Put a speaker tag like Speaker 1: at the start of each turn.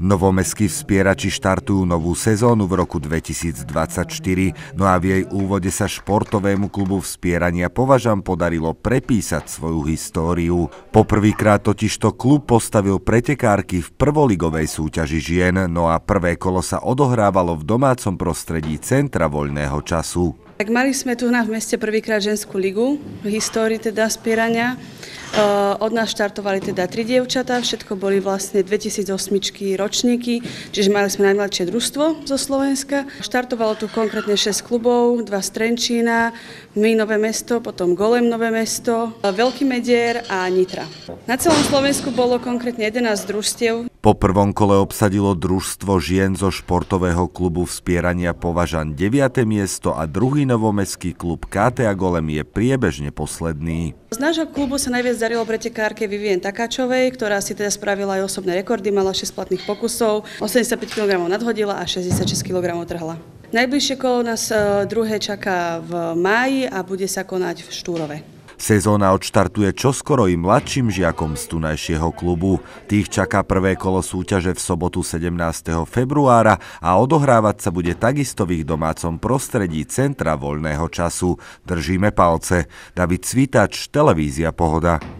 Speaker 1: Novomestskí vspierači štartujú novú sezónu v roku 2024, no a v jej úvode sa športovému klubu vspierania považam podarilo prepísať svoju históriu. Poprvýkrát totižto klub postavil pretekárky v prvoligovej súťaži žien, no a prvé kolo sa odohrávalo v domácom prostredí Centra voľného času.
Speaker 2: Tak mali sme tu na v meste prvýkrát ženskú ligu v histórii teda spierania. Eh, od nás štartovali teda tri dievčatá, všetko boli vlastne 2008 ročníky, čiže mali sme najmladšie družstvo zo Slovenska. Štartovalo tu konkrétne 6 klubov, dva z Trenčína, my Nové mesto, potom Golem Nové mesto, Veľký Medier a Nitra. Na celom Slovensku bolo konkrétne 11 družstiev.
Speaker 1: Po prvom kole obsadilo družstvo žien zo športového klubu Vspierania Považan 9. miesto a druhý novomestský klub KTA Golem je priebežne posledný.
Speaker 2: Z nášho klubu sa najviac darilo pretekárke Vivien Takáčovej, ktorá si teda spravila aj osobné rekordy, mala 6 platných pokusov, 85 kg nadhodila a 66 kg trhla. Najbližšie kolo nás eh, druhé čaká v máji a bude sa konať v Štúrove.
Speaker 1: Sezóna odštartuje čoskoro i mladším žiakom z tunajšieho klubu. Tých čaká prvé kolo súťaže v sobotu 17. februára a odohrávať sa bude takisto v ich domácom prostredí Centra voľného času. Držíme palce. David Cvitač, Televízia Pohoda.